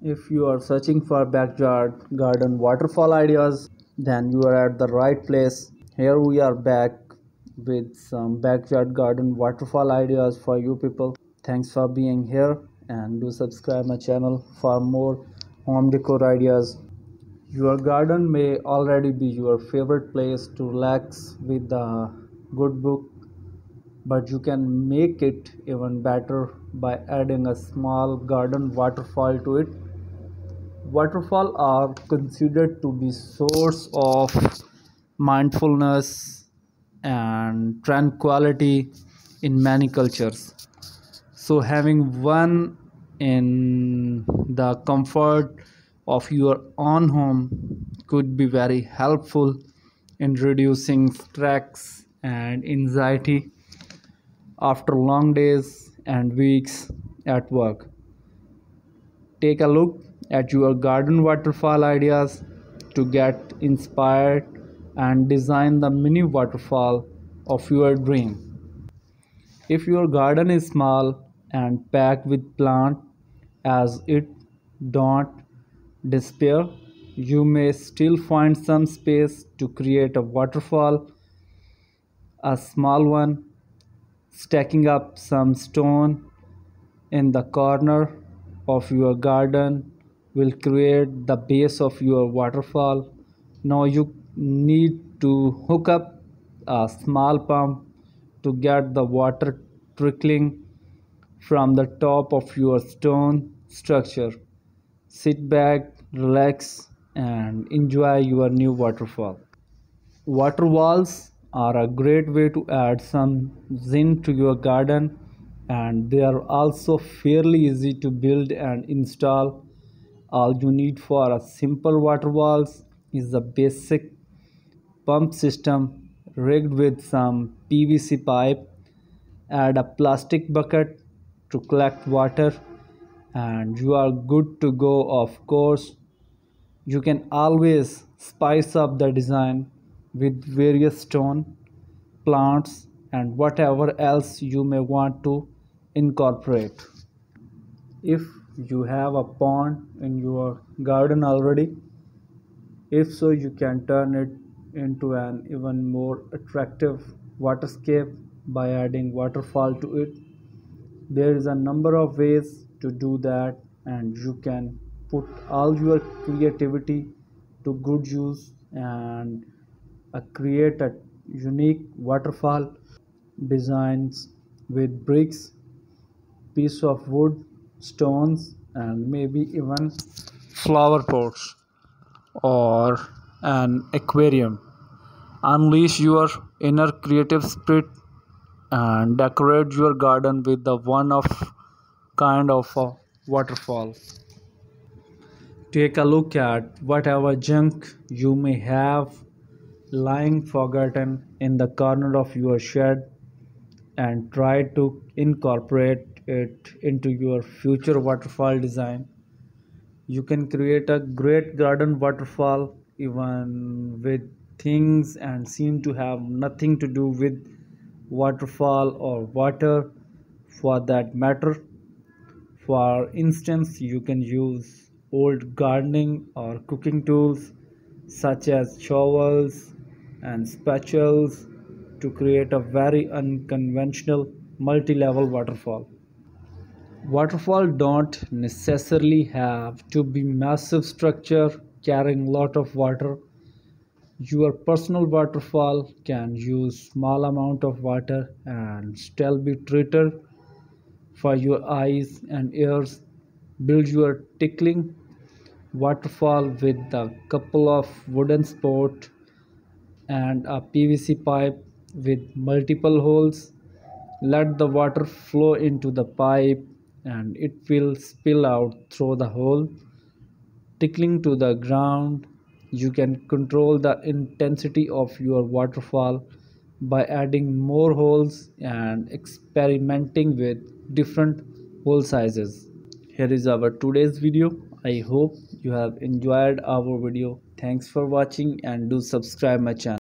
If you are searching for backyard garden waterfall ideas, then you are at the right place. Here we are back with some backyard garden waterfall ideas for you people. Thanks for being here and do subscribe my channel for more home decor ideas. Your garden may already be your favorite place to relax with a good book, but you can make it even better by adding a small garden waterfall to it waterfall are considered to be source of mindfulness and tranquility in many cultures. So having one in the comfort of your own home could be very helpful in reducing stress and anxiety after long days and weeks at work take a look at your garden waterfall ideas to get inspired and design the mini waterfall of your dream. If your garden is small and packed with plant as it don't despair, you may still find some space to create a waterfall, a small one, stacking up some stone in the corner of your garden will create the base of your waterfall. Now you need to hook up a small pump to get the water trickling from the top of your stone structure. Sit back relax and enjoy your new waterfall. Water walls are a great way to add some zen to your garden and they are also fairly easy to build and install all you need for a simple water wall is a basic pump system rigged with some PVC pipe. Add a plastic bucket to collect water and you are good to go of course. You can always spice up the design with various stone, plants and whatever else you may want to incorporate. If you have a pond in your garden already if so you can turn it into an even more attractive waterscape by adding waterfall to it there is a number of ways to do that and you can put all your creativity to good use and uh, create a unique waterfall designs with bricks piece of wood stones and maybe even flower pots or an aquarium. Unleash your inner creative spirit and decorate your garden with the one of kind of a waterfall. Take a look at whatever junk you may have lying forgotten in the corner of your shed and try to incorporate it into your future waterfall design. You can create a great garden waterfall even with things and seem to have nothing to do with waterfall or water for that matter. For instance you can use old gardening or cooking tools such as shovels and spatulas to create a very unconventional multi-level waterfall Waterfall don't necessarily have to be massive structure carrying lot of water. Your personal waterfall can use small amount of water and still be treated for your eyes and ears. Build your tickling waterfall with a couple of wooden spout and a PVC pipe with multiple holes. Let the water flow into the pipe and it will spill out through the hole. Tickling to the ground you can control the intensity of your waterfall by adding more holes and experimenting with different hole sizes. Here is our today's video. I hope you have enjoyed our video. Thanks for watching and do subscribe my channel